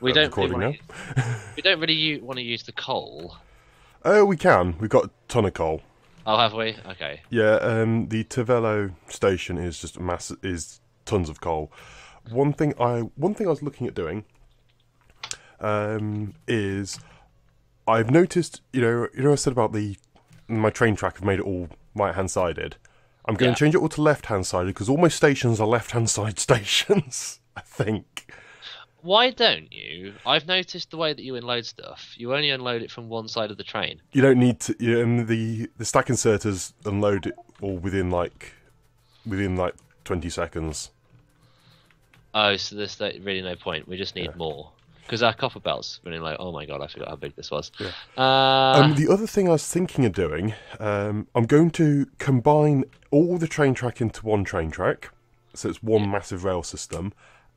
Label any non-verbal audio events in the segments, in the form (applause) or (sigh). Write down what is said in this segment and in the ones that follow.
We don't really now. we don't really u- want to use the coal. Oh, we can. We've got a ton of coal. Oh, have we? Okay. Yeah, um, the Tavello station is just mass is tons of coal. One thing I one thing I was looking at doing um, is I've noticed you know you know I said about the my train track have made it all right hand sided. I'm going Yeah. to change it all to left hand sided because all my stations are left hand side (laughs) stations. I think. Why don't you? I've noticed the way that you unload stuff. You only unload it from one side of the train. You don't need to. You and the the stack inserters unload it all within like within like twenty seconds. Oh, so there's really no point. We just need Yeah. more because our copper belt's running like, Oh my god, I forgot how big this was. Yeah. Uh, Um, the other thing I was thinking of doing, um, I'm going to combine all the train track into one train track, so it's one massive rail system,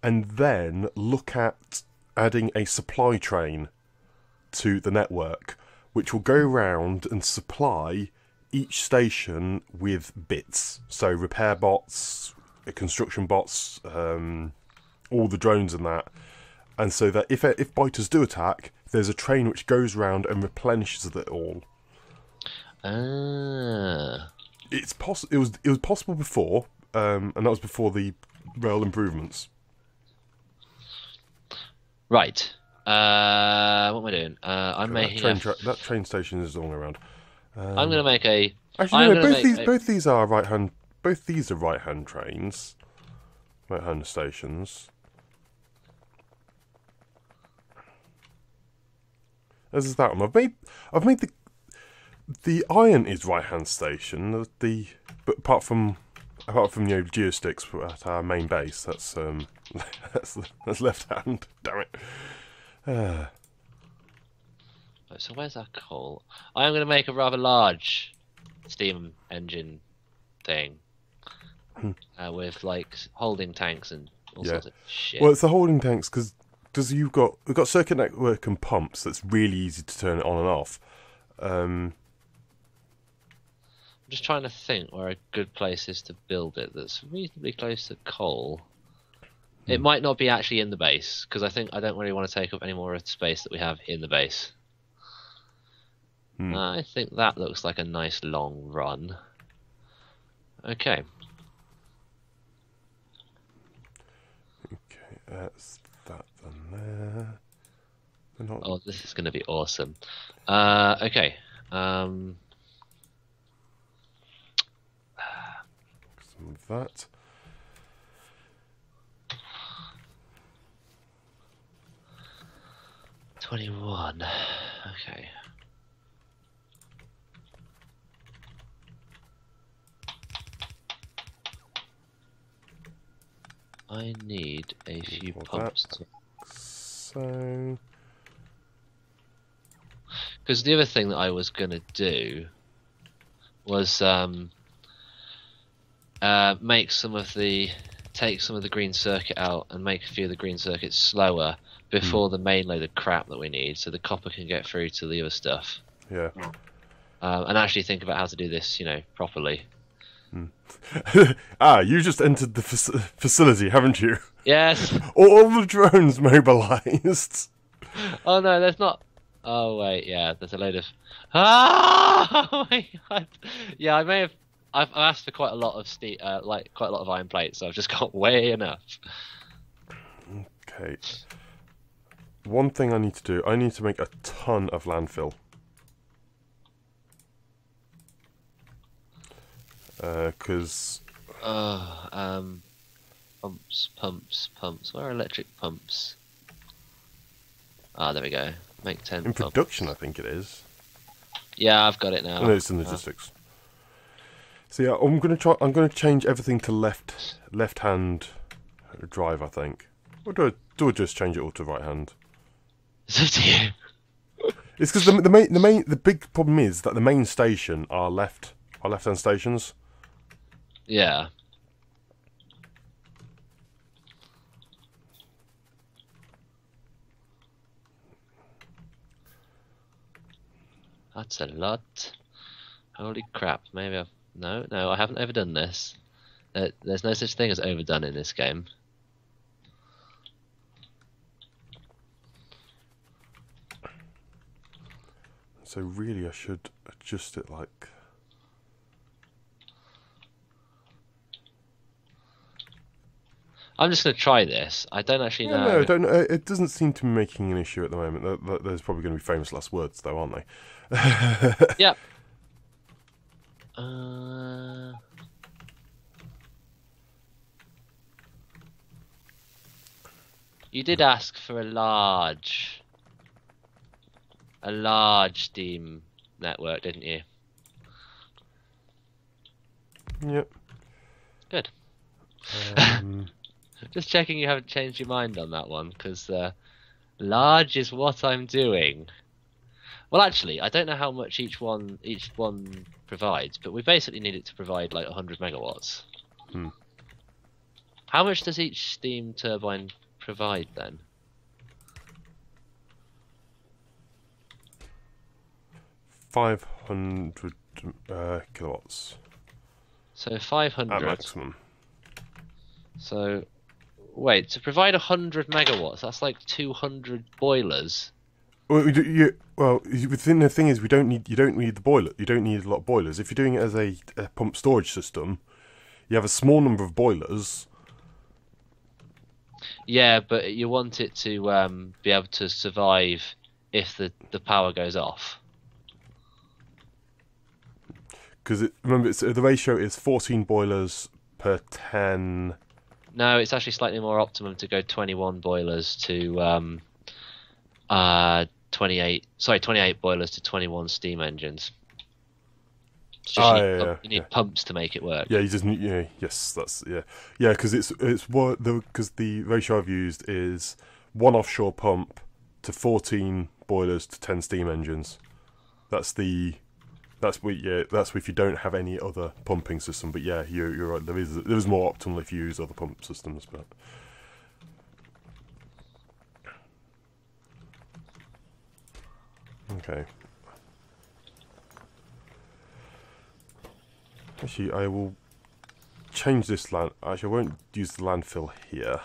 and then look at adding a supply train to the network, which will go round and supply each station with bits. So repair bots, uh, construction bots, um, all the drones and that. And so that if if biters do attack, there's a train which goes round and replenishes it all. ah. It's It was it was possible before, um, and that was before the rail improvements. Right. Uh, what am I doing? Uh, I'm That making. train, A, tra- that train station is all around. I'm going to make a. Actually, no, both these a- both these are right hand. Both these are right hand trains, right hand stations. As is that one. I've made I've made the the iron is right hand station. The, the but apart from apart from you know geosticks at our main base, that's um (laughs) that's that's left hand. Damn it. (sighs) Uh, So where's our coal? I am going to make a rather large steam engine thing uh, with like holding tanks and all Hmm. Yeah. sorts of shit. Well, it's the holding tanks because because you've got we've got circuit network and pumps. That's really easy to turn it on and off. Um, I'm just trying to think where a good place is to build it that's reasonably close to coal. Hmm. It might not be actually in the base because I think I don't really want to take up any more space that we have in the base. Hmm. I think that looks like a nice long run. Okay. okay, that's that done there. Not Oh, this is going to be awesome. Uh, okay. Um, of that. twenty-one. Okay. I need a few pumps to So Because the other thing that I was gonna do was um, uh, make some of the take some of the green circuit out and make a few of the green circuits slower before the main load of crap that we need, so the copper can get through to the other stuff. yeah. Um, and actually think about how to do this, you know, properly. (laughs) ah, you just entered the fac- facility, haven't you? Yes. (laughs) All the drones mobilised. (laughs) oh no, there's not. Oh wait, yeah, there's a load of. Ah! Oh my god. Yeah, I may have. I've I've asked for quite a lot of ste- uh, like quite a lot of iron plates, so I've just got (laughs) way enough. Okay. One thing I need to do, I need to make a ton of landfill. Because Oh, um, pumps, pumps, pumps. Where are electric pumps? Ah, there we go. Make ten in pumps. production, I think it is. Yeah, I've got it now. No, it's in logistics. So yeah, I'm gonna try. I'm gonna change everything to left left hand drive. I think. Or do I, do I just change it all to right hand? It's up to you. It's because the, the main the main the big problem is that the main station are left are left hand stations. Yeah. That's a lot. Holy crap. Maybe I've. No, no, I haven't overdone this. Uh, there's no such thing as overdone in this game. So really I should adjust it like... I'm just going to try this. I don't actually yeah, know. No, don't, uh, it doesn't seem to be making an issue at the moment. There's probably going to be famous last words, though, aren't they? (laughs) yep. Uh, you did ask for a large, a large Steam network, didn't you? Yep. Good. Um, (laughs) Just checking you haven't changed your mind on that one, because uh, large is what I'm doing. Well, actually, I don't know how much each one each one provides, but we basically need it to provide like 100 megawatts. Hmm. How much does each steam turbine provide then? Five hundred uh, kilowatts So five hundred at 500. maximum. So, wait, to provide 100 megawatts, that's like 200 boilers. Well, you, well, you- the thing, the thing is, we don't need. You don't need the boiler. You don't need a lot of boilers. If you're doing it as a, a pump storage system, you have a small number of boilers. Yeah, but you want it to um, be able to survive if the, the power goes off. Because it, remember, it's, the ratio is 14 boilers per 10. No, it's actually slightly more optimum to go 21 boilers to um, uh, 28. Sorry, 28 boilers to 21 steam engines. Ah, you need, yeah, pump- you need yeah. pumps to make it work. Yeah, you just need. Yeah, yes, that's yeah, yeah. Because it's it's what the because the ratio I've used is one offshore pump to 14 boilers to 10 steam engines. That's the that's what yeah that's if you don't have any other pumping system. But yeah, you're you're right. There is there is more optimal if you use other pump systems, but. Okay. Actually, I will change this land. Actually, I won't use the landfill here.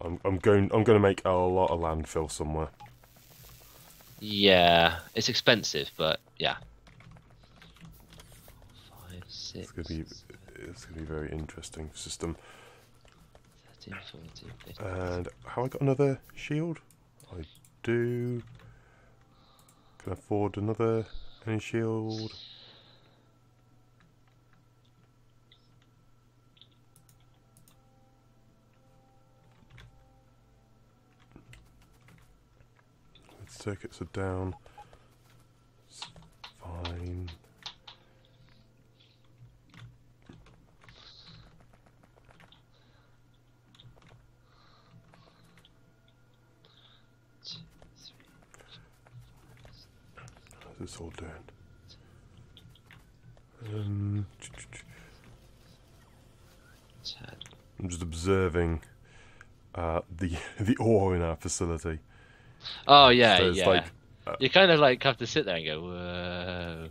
I'm I'm going I'm going to make a lot of landfill somewhere. Yeah, it's expensive, but yeah. Five, six, It's going to be it's going to be a very interesting system. 13, 14, 15. And have I got another shield? I do. Can afford another any shield? Circuits are down. It's fine. Two, three, How's this all doing? Um. I'm just observing uh, the (laughs) the ore in our facility. Oh yeah, So yeah. like, uh, you kind of like have to sit there and go, whoa.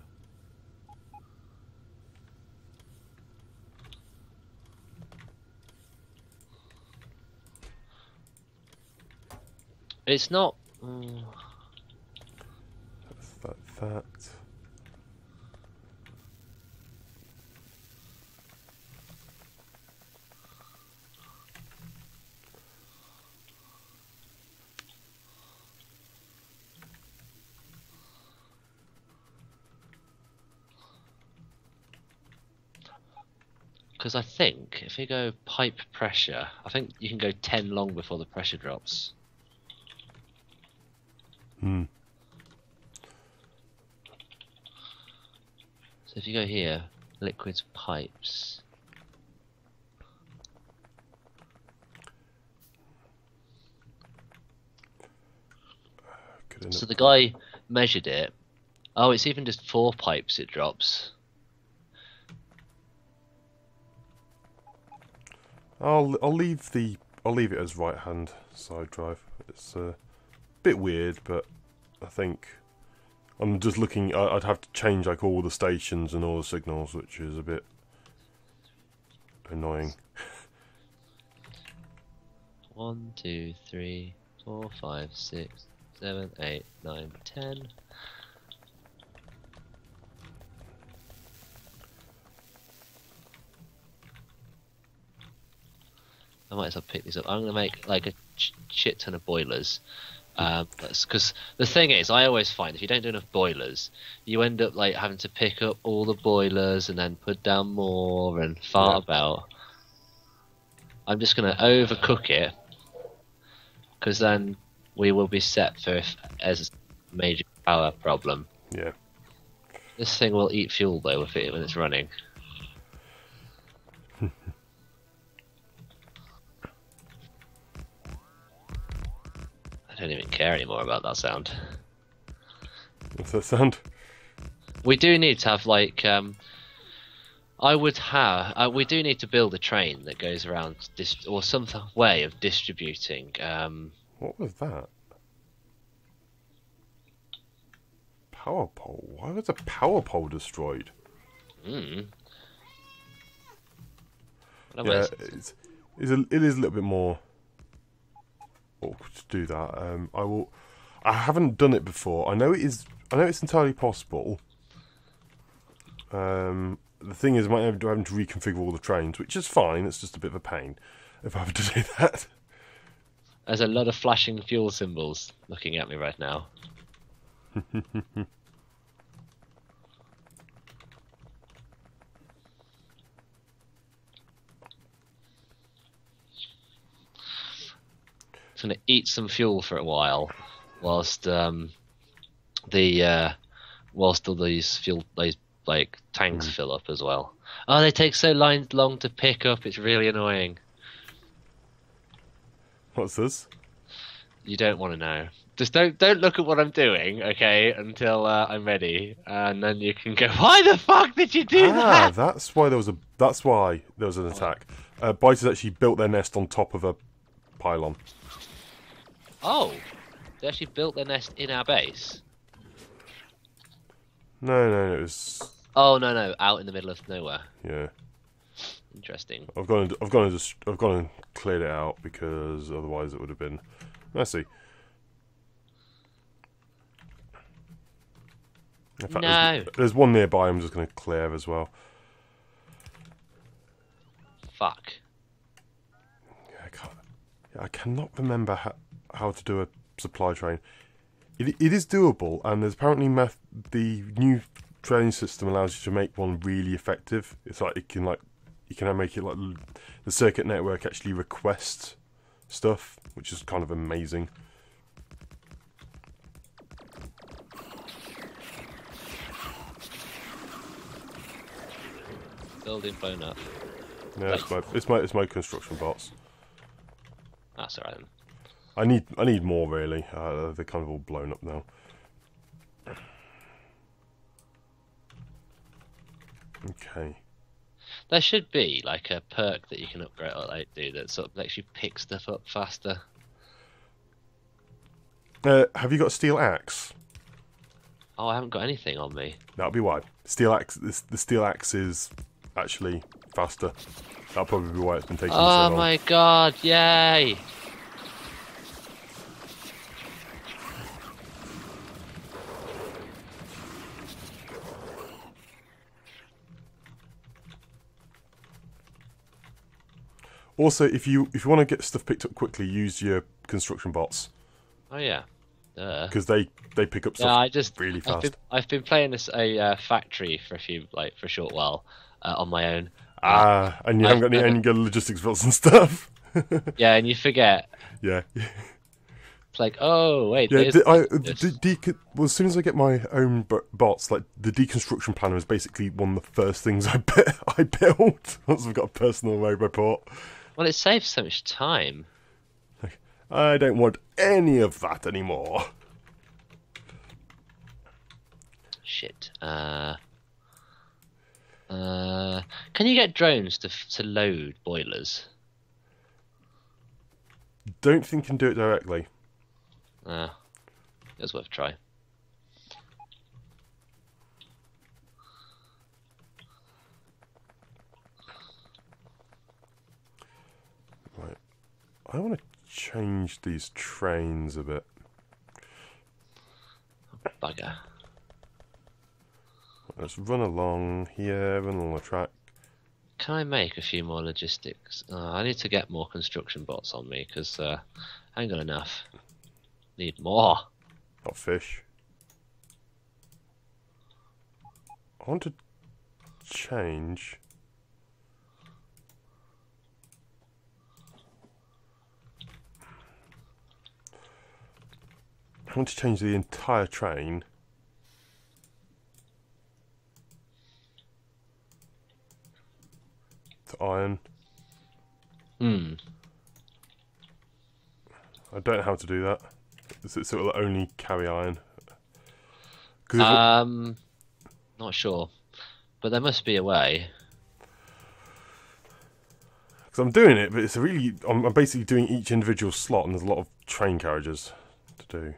It's not. mm, that. Because I think if you go pipe pressure, I think you can go 10 long before the pressure drops. Hmm. So if you go here, liquids pipes. So the guy measured it. Oh, it's even just four pipes it drops. I'll I'll leave the I'll leave it as right hand side drive. It's uh, a bit weird, but I think I'm just looking. I'd have to change like all the stations and all the signals, which is a bit annoying. (laughs) One, two, three, four, five, six, seven, eight, nine, ten. I might as well pick these up. I'm gonna make like a ch- shit ton of boilers. Um, because the thing is, I always find if you don't do enough boilers, you end up like having to pick up all the boilers and then put down more and fart Yeah. about. I'm just gonna overcook it, because then we will be set for if as a major power problem. Yeah. This thing will eat fuel though if it when it's running. (laughs) don't even care anymore about that sound. What's that sound? We do need to have like um I would have uh, we do need to build a train that goes around dis- or some way of distributing um What was that? Power pole. Why was a power pole destroyed? mm, know Yeah, it's, it's a, it is a little bit more awkward to do that. Um, I will. I haven't done it before. I know it is. I know it's entirely possible. Um, the thing is, I might have to, having to reconfigure all the trains, which is fine. It's just a bit of a pain if I have to (laughs) do that. There's a lot of flashing fuel symbols looking at me right now. (laughs) Just gonna eat some fuel for a while, whilst um, the uh, whilst all these fuel these like tanks fill up as well. Oh, they take so long to pick up. It's really annoying. What's this? You don't want to know. Just don't don't look at what I'm doing, okay, until uh, I'm ready, and then you can go. (laughs) Why the fuck did you do ah, that? that's why there was a. That's why there was an attack. Uh, Biters actually built their nest on top of a pylon. Oh, they actually built their nest in our base. No, no, it was. Oh no no, out in the middle of nowhere. Yeah. Interesting. I've gone and, I've gone and just I've gone and cleared it out because otherwise it would have been messy. In fact, No. there's, there's one nearby. I'm just going to clear as well. Fuck. Yeah, I can't. Yeah, I cannot remember how, how to do a supply train. It, it is doable, and there's apparently meth- the new train system allows you to make one really effective. It's like it can like you can make it like the circuit network actually request stuff, which is kind of amazing. Building blown up. Yeah, it's my it's my it's my construction bots. That's alright then. I need I need more really. Uh, they're kind of all blown up now. Okay. There should be like a perk that you can upgrade or like do that sort of lets you pick stuff up faster. Uh, have you got a steel axe? Oh, I haven't got anything on me. That'll be why. Steel axe. This, the steel axe is actually faster. That'll probably be why it's been taking so long. Oh my god, yay! Also, if you if you want to get stuff picked up quickly, use your construction bots Oh yeah. Because they they pick up Yeah, stuff I just really I've fast. been, I've been playing this a uh, factory for a few like for a short while uh, on my own. Ah, and you haven't got any, any good logistics bots and stuff. (laughs) Yeah, and you forget. yeah, It's like, oh wait, yeah. The, I, this. the, de- well, as soon as I get my own bots, like the deconstruction planner is basically one of the first things I bit I built once I've got a personal roboport. Well, it saves so much time. I don't want any of that anymore. Shit. Uh. Uh, can you get drones to f- to load boilers? Don't think you can do it directly. Uh, it was worth a try. I want to change these trains a bit. bugger. Let's run along here, run along the track. Can I make a few more logistics? Uh, I need to get more construction bots on me because uh, I ain't got enough. Need more. Not fish. I want to change. I want to change the entire train. To iron. Hmm. I don't know how to do that. So, it'll only carry iron. if it- Um, not sure, but there must be a way. Because I'm doing it, but it's a really. I'm, I'm basically doing each individual slot, and there's a lot of train carriages to do.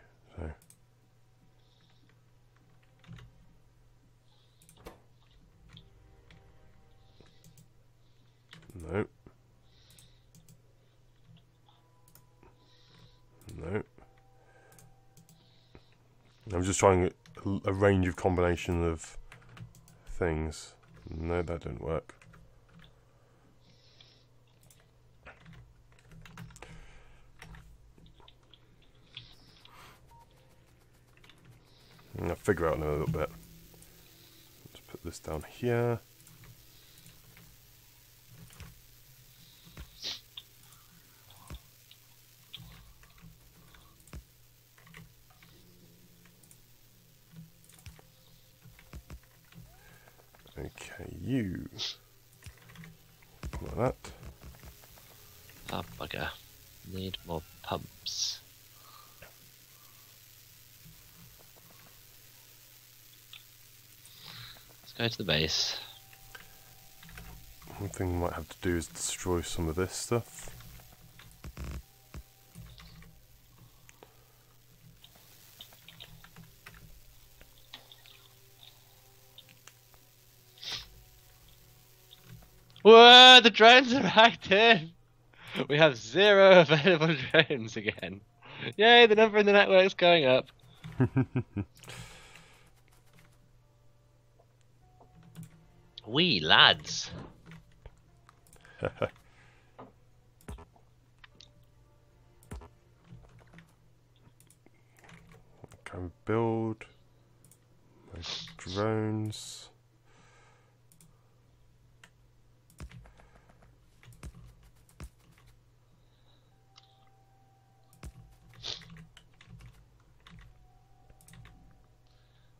I'm just trying a, a range of combination of things. No, that didn't work. I'll figure out in a little bit. Let's put this down here. Okay, you. Like that. Ah, bugger. Need more pumps. Let's go to the base. One thing we might have to do is destroy some of this stuff. Whoa, the drones are active! We have zero (laughs) available drones again. Yay, the number in the network's going up. (laughs) We lads. (laughs) Can build my drones.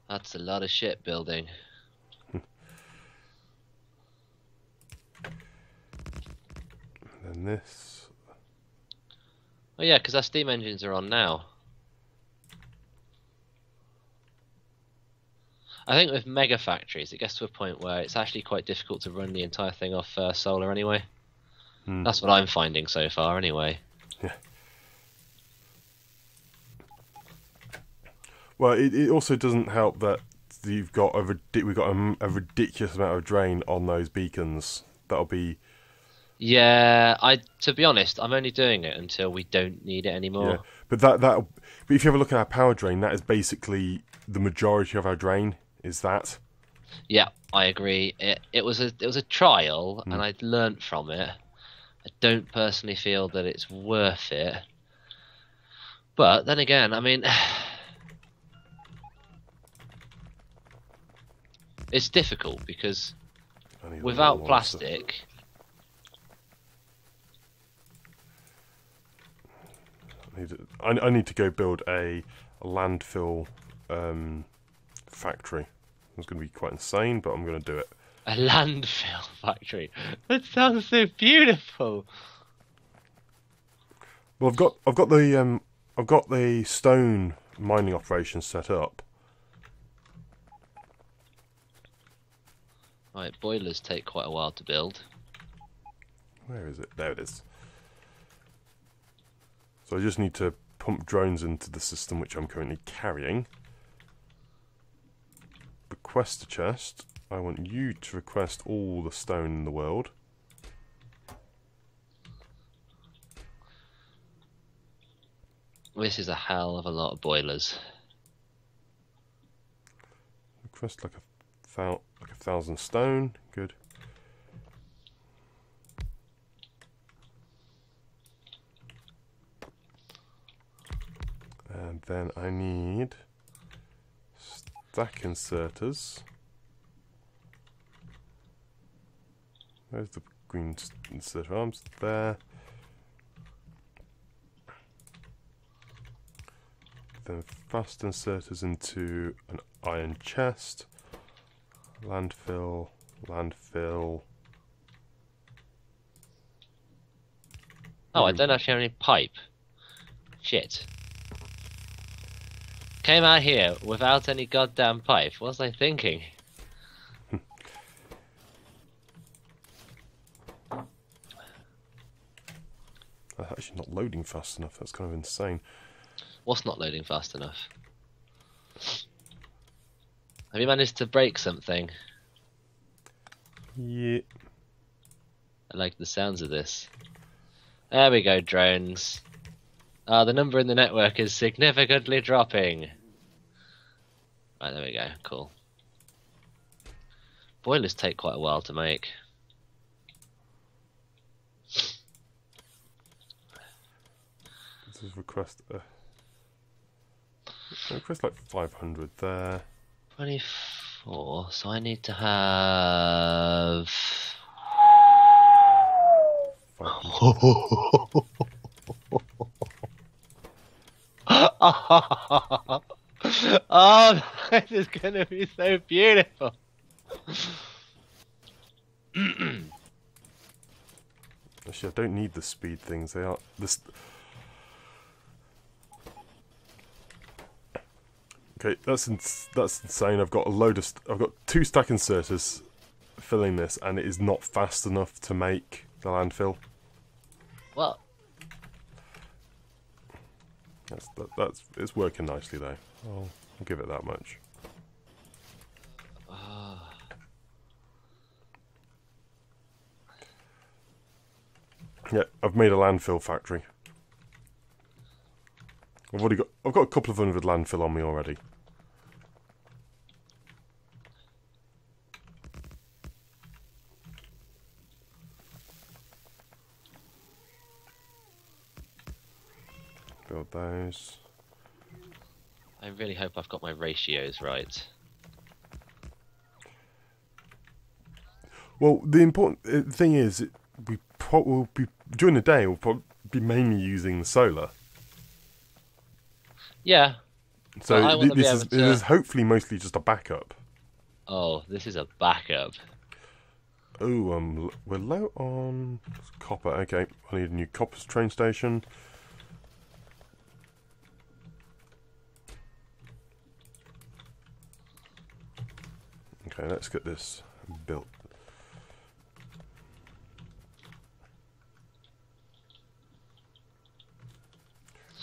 That's a lot of shipbuilding. Then this. Oh yeah, because our steam engines are on now. I think with mega factories, it gets to a point where it's actually quite difficult to run the entire thing off uh, solar anyway. Hmm. That's what I'm finding so far, anyway. Yeah. Well, it, it also doesn't help that you've got a we've got a, a ridiculous amount of drain on those beacons. That'll be Yeah, I. To be honest, I'm only doing it until we don't need it anymore. yeah. But that that but if you have a look at our power drain, that is basically the majority of our drain. Is that? Yeah, I agree. It it was a it was a trial, Hmm. and I learnt from it. I don't personally feel that it's worth it. But then again, I mean, (sighs) it's difficult because I need a without plastic, I need, to, I, I need to go build a, a landfill um, factory. It's going to be quite insane, but I'm going to do it. a landfill (laughs) factory. That sounds so beautiful. Well, I've got I've got the um, I've got the stone mining operation set up. Right, boilers take quite a while to build. Where is it? There it is. So I just need to pump drones into the system which I'm currently carrying. Request a chest. I want you to request all the stone in the world. This is a hell of a lot of boilers. request like a thou like a thousand stone. Good. And then I need stack inserters. Where's the green insert arms? There. Then fast inserters into an iron chest. Landfill, landfill. Oh, I don't actually have any pipe. Shit. Came out here without any goddamn pipe. What was I thinking? (laughs) That's actually not loading fast enough. That's kind of insane. What's not loading fast enough? Have you managed to break something? Yeah. I like the sounds of this. There we go, drones. Ah, the number in the network is significantly dropping. Right, there we go. Cool. Boilers take quite a while to make. This is request. Uh, request like 500 there. 24, so I need to have. (laughs) 500. (laughs) oh, this is gonna be so beautiful. (clears throat) Actually, I don't need the speed things. They are this. Okay, that's ins- that's insane. I've got a load of. St- I've got two stack inserters filling this, and it is not fast enough to make the landfill. Well, That's that, that's it's working nicely though. I'll, give it that much. Ah. Yeah, I've made a landfill factory. I've already got I've got a couple of hundred landfill on me already. Build those. I really hope I've got my ratios right. Well, the important uh, thing is, we will be during the day. We'll probably be mainly using the solar. Yeah. So th- this is to- is hopefully mostly just a backup. Oh, this is a backup. Oh, um, we're low on copper. Okay, I need a new copper train station. Okay, let's get this built.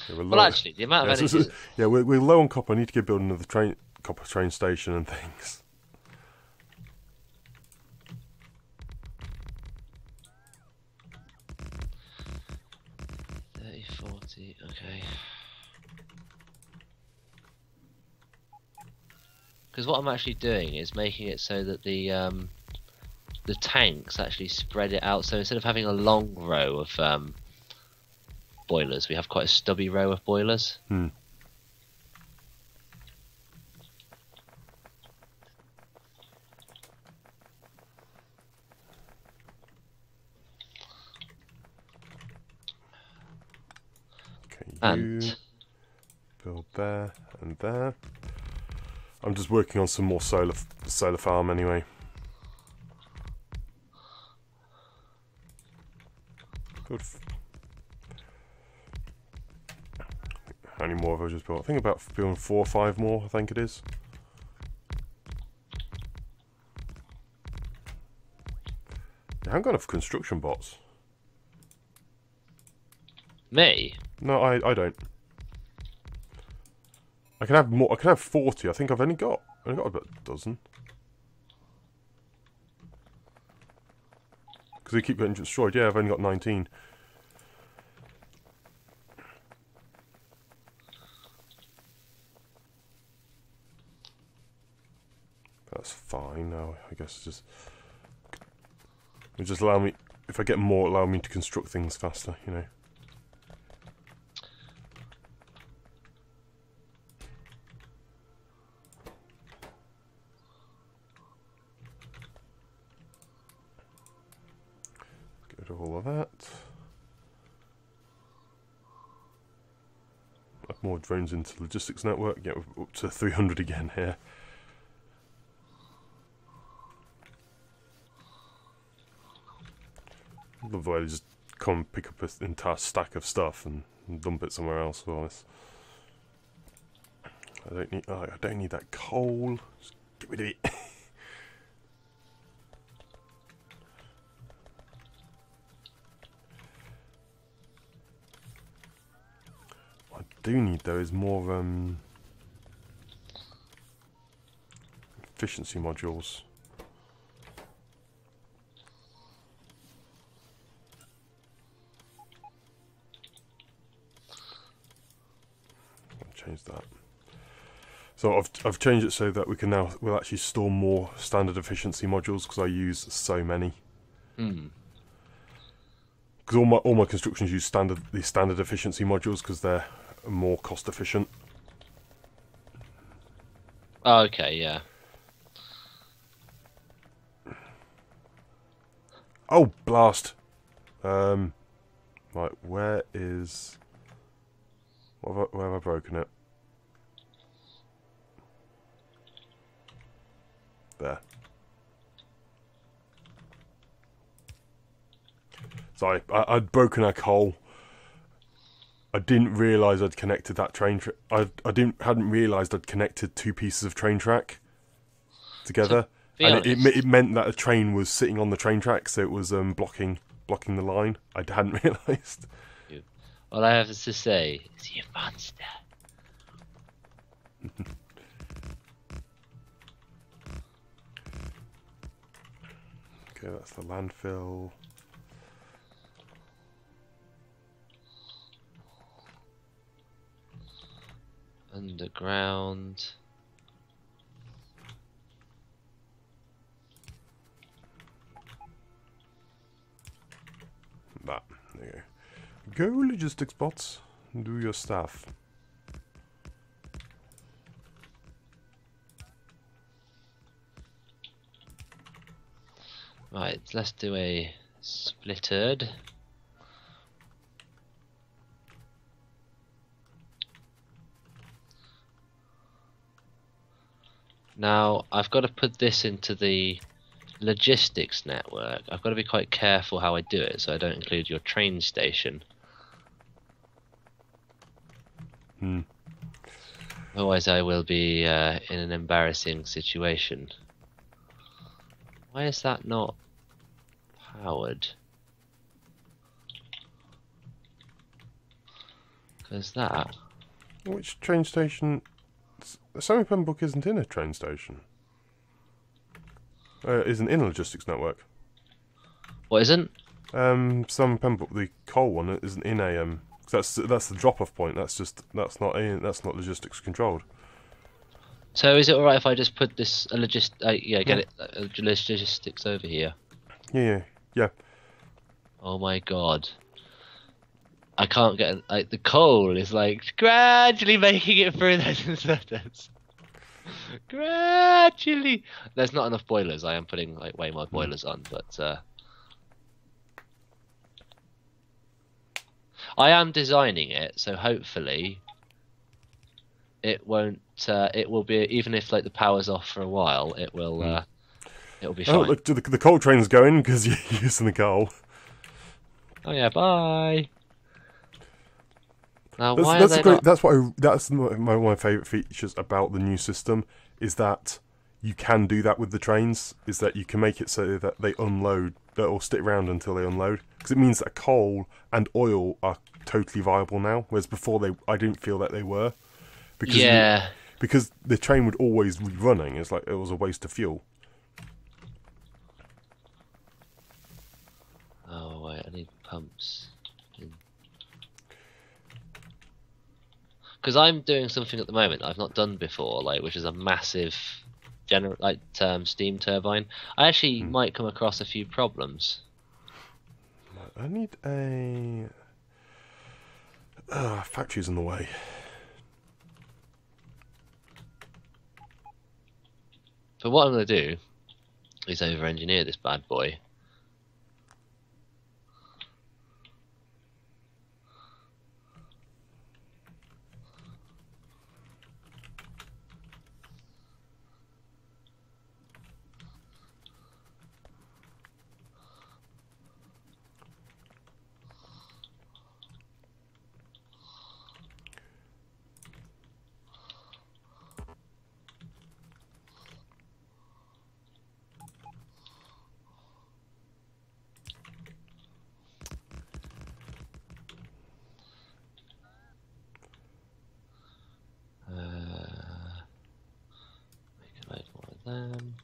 We're Well, low- actually, the amount yeah, of (laughs) energy. so- (laughs) yeah, we're, we're low on copper. I need to get building another train, copper train station and (laughs) things. Thirty, forty. Okay. Because what I'm actually doing is making it so that the um, the tanks actually spread it out. So instead of having a long row of um, boilers, we have quite a stubby row of boilers. Hmm. Okay, And build there and there. I'm just working on some more solar solar farm anyway. Good. How many more have I just built? I think about building four or five more. I think it is. I haven't got enough construction bots. me, No, I, I don't. I can have more. I can have forty. I think I've only got. I've only got about a dozen. Because they keep getting destroyed. Yeah, I've only got nineteen. That's fine now. I guess just it just allow me if I get more, allow me to construct things faster. You know. Get rid of all of that. Add more drones into logistics network. Get up to 300 again here. The they just come pick up an entire stack of stuff and, dump it somewhere else. Well, this. I don't need. Oh, I don't need that coal. Just get rid of it. Do need though is more um, efficiency modules. change that. So I've I've changed it so that we can now we'll actually store more standard efficiency modules because I use so many. Hmm. Because all my all my constructions use standard these standard efficiency modules because they're more cost efficient. Okay, yeah. Oh blast! Um, right, where is? Have I, where have I broken it? There. So I, I, I'd broken a coal. I didn't realise I'd connected that train. Tra- I I didn't hadn't realised I'd connected two pieces of train track together, Be and it, it, it meant that a train was sitting on the train track, so it was um, blocking blocking the line. I hadn't (laughs) realised. All I have to say is you monster. (laughs) Okay, that's the landfill. Underground. That. There go. Go logistics bots. Do your stuff. Right, let's do a splittered. Now, I've got to put this into the logistics network. I've got to be quite careful how I do it so I don't include your train station. Hmm. Otherwise, I will be uh, in an embarrassing situation. Why is that not powered? Because that. Which train station? S- Sammy Pembroke isn't in a train station. Uh, isn't in a logistics network. What isn't? Um, Sam Pembroke, the coal one, isn't in a um. That's that's the drop-off point. That's just that's not a, that's not logistics controlled. So is it alright if I just put this a logist? Uh, yeah, get Yeah. it. Uh, logistics over here. Yeah, yeah, yeah. Oh my god. I can't get like the coal is like gradually making it through those (laughs) inserters. gradually. There's not enough boilers. I am putting like way more boilers on, but uh I am designing it, so hopefully it won't uh, it will be even if like the power's off for a while, it will uh it'll be fine. Oh, look, the, the coal train's going because (laughs) you're using the coal. Oh yeah, bye. Uh, now That's, why that's are a they great. not? That's what I, that's my, my one of my favorite features about the new system is that you can do that with the trains. Is that you can make it so that they unload or stick around until they unload because it means that coal and oil are totally viable now, whereas before they I didn't feel that they were because Yeah, because the train would always be running. It's like it was a waste of fuel. Oh wait, I need pumps. Because I'm doing something at the moment I've not done before, like which is a massive gener- like um, steam turbine, I actually Hmm. might come across a few problems. I need a. Uh, factory's in the way. But what I'm going to do is over-engineer this bad boy. Uh, we can load more of them.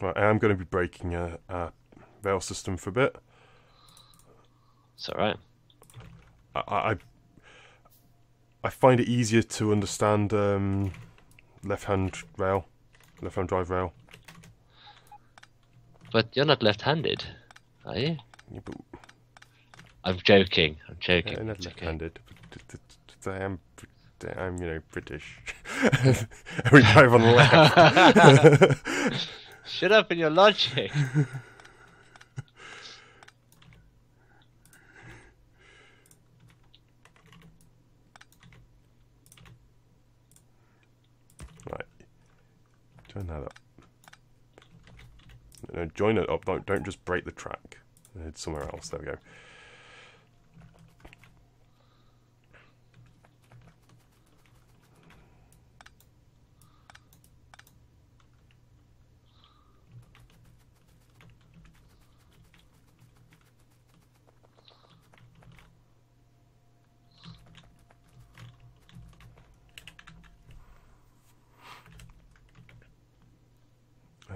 Right, I am going to be breaking a, a rail system for a bit. It's alright. I, I I find it easier to understand um, left-hand rail, left-hand drive rail. But you're not left-handed, are you? Yeah, but I'm joking. I'm joking. Uh, yeah, not it's okay. left-handed. T- t- I am, I'm, you know, British. (laughs) we drive on the left. (laughs) Shut up in your logic. right. Join that up. No, join it up. Don't, don't just break the track. It's somewhere else. There we go.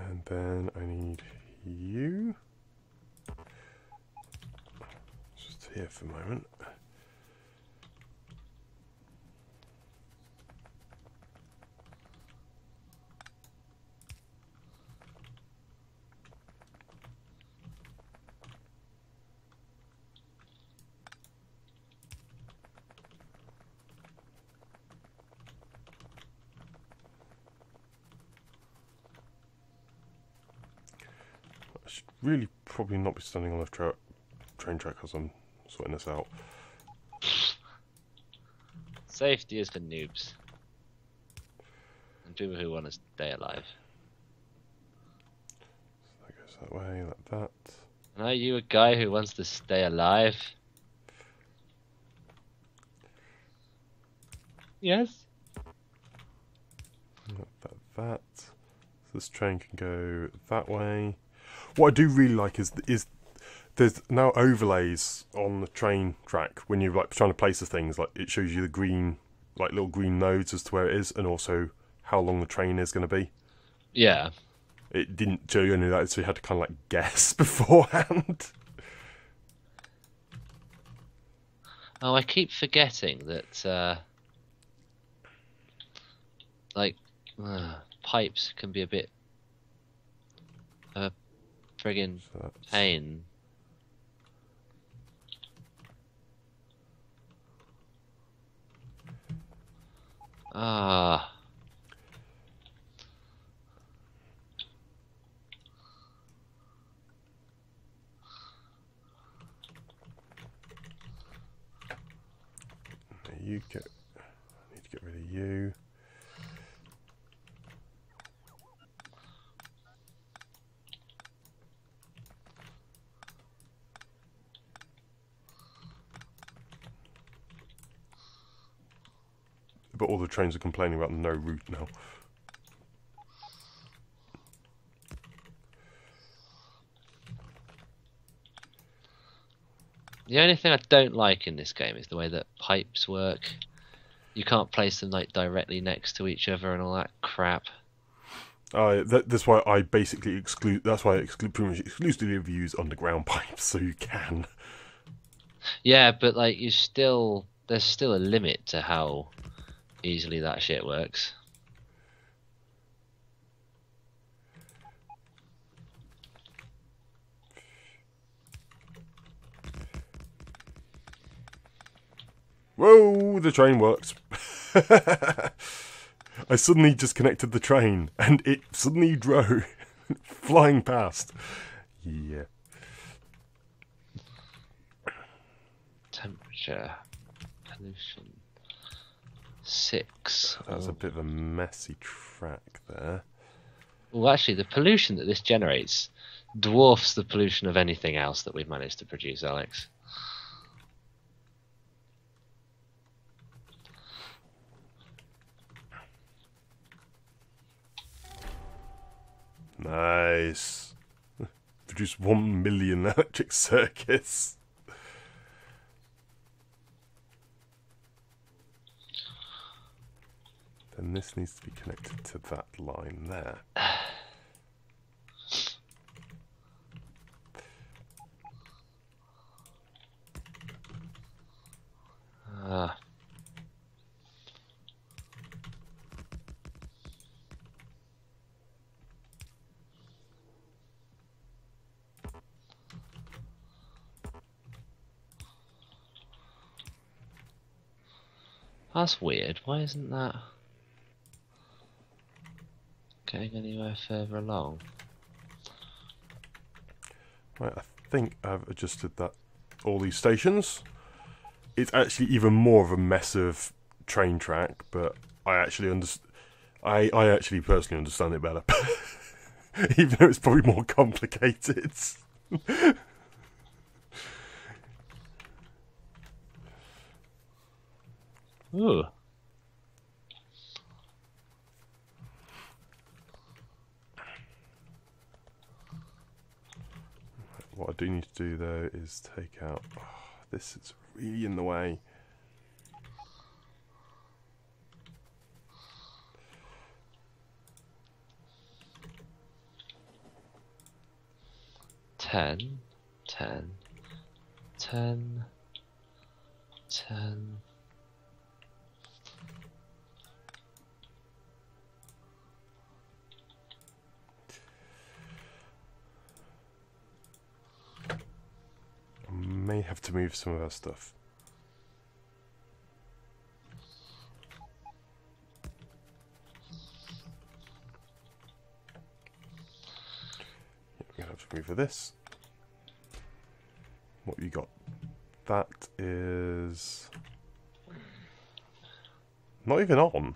And then I need you. Just here for a moment. I should really probably not be standing on the tra- train track as I'm sorting this out. Safety is for noobs. And people who want to stay alive. So that goes that way, like that. And are you a guy who wants to stay alive? Yes. Like that, that. So this train can go that way. What I do really like is is there's now overlays on the train track when you're like trying to place the things. Like it shows you the green, like little green nodes as to where it is, and also how long the train is going to be. Yeah. It didn't show you any of that, so you had to kind of like (laughs) guess (laughs) beforehand. Oh, I keep forgetting that, uh, like, uh, pipes can be a bit friggin' So pain. Ah. You get. I need to get rid of you. But all the trains are complaining about no route now. The only thing I don't like in this game is the way that pipes work. You can't place them like directly next to each other and all that crap. Uh, that, that's why I basically exclude. That's why I exclude pretty much exclusively use underground (laughs) pipes, so you can. Yeah, but like you still there's still a limit to how easily that shit works. Whoa, the train worked. (laughs) I suddenly just connected the train and it suddenly drove (laughs) flying past. Yeah. Temperature, pollution six. That's Oh. a bit of a messy track there. Well, actually, the pollution that this generates dwarfs the pollution of anything else that we've managed to produce, Alex. Nice. (laughs) Produce one million electric circuits. Then this needs to be connected to that line there. Ah. That's weird. Why isn't that getting anywhere further along? Right, I think I've adjusted that all these stations. It's actually even more of a mess of train track, but I actually understand. I, I actually personally understand it better, (laughs) even though it's probably more complicated. Ooh. Do need to do though is take out. Oh, this is really in the way. Ten, ten, ten, ten. May have to move some of our stuff. We're gonna have to move for this. What you got? That is not even on.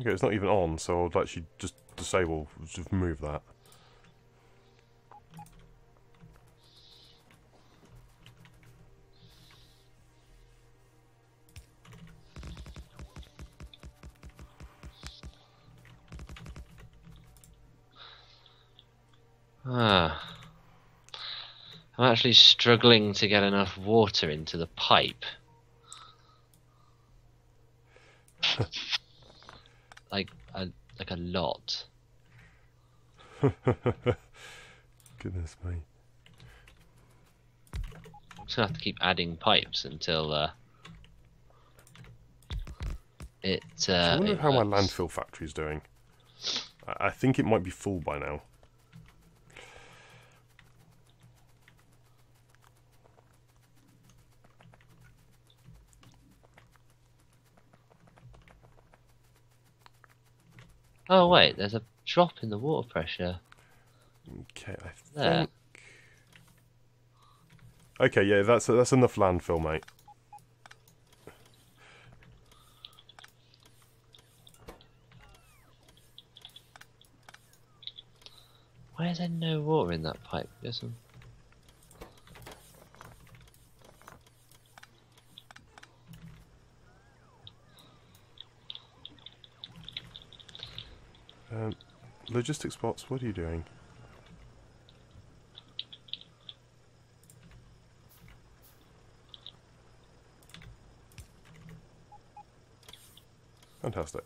Okay, it's not even on, so I'd actually just disable, just move that. Ah. I'm actually struggling to get enough water into the pipe. (laughs) like a like a lot. (laughs) Goodness me. I'm just gonna have to keep adding pipes until uh, it. Uh, I wonder it how my works. landfill factory's doing. I I think it might be full by now. Oh wait, there's a drop in the water pressure. Okay, I There. think. Okay, yeah, that's that's enough landfill, mate. Why is there no water in that pipe? There's some... Um, logistics bots, what are you doing? Fantastic.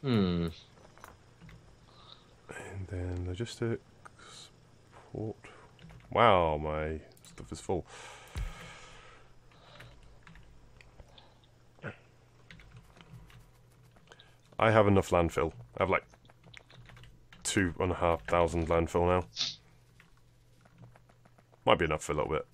Hmm. And then logistics port. Wow, my stuff is full. I have enough landfill. I have like two and a half thousand landfill now. Might be enough for a little bit.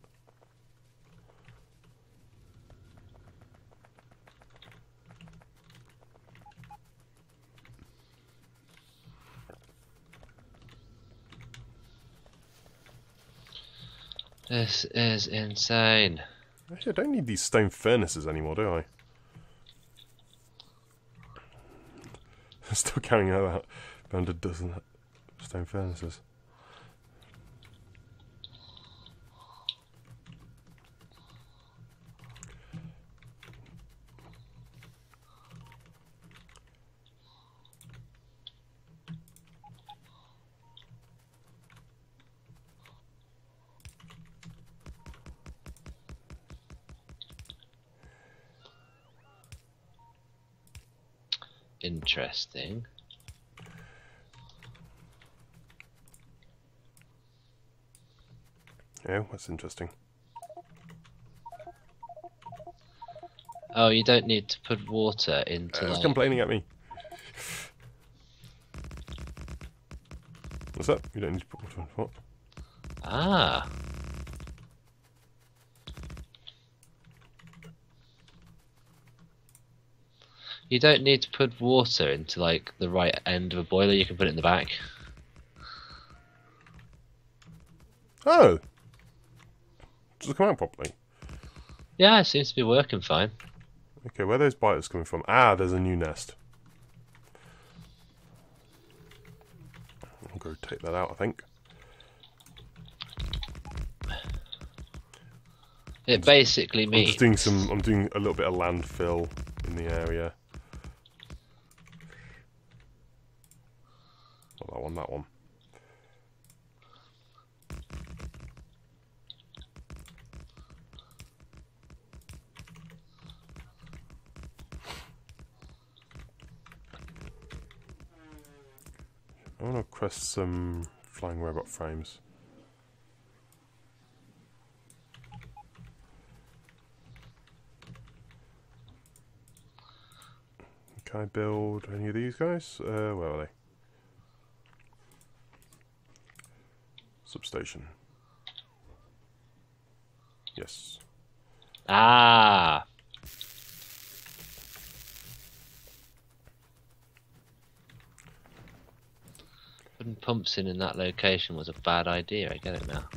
This is insane. Actually, I don't need these stone furnaces anymore, do I? I'm (laughs) Still carrying out around a dozen stone furnaces. Interesting. Yeah, that's interesting. Oh, you don't need to put water into Uh, it's like... complaining at me. What's that? You don't need to put water in what? Ah. You don't need to put water into like the right end of a boiler. You can put it in the back. Oh! Does it come out properly? Yeah, it seems to be working fine. Okay, where are those biters coming from? Ah, there's a new nest. I'll go take that out, I think. It basically I'm means just doing some. I'm doing a little bit of landfill in the area. Not that one. That one. I want to quest some flying robot frames. Can I build any of these guys? Uh, where are they? Substation. Yes. ah. Putting pumps in in that location was a bad idea. I get it now.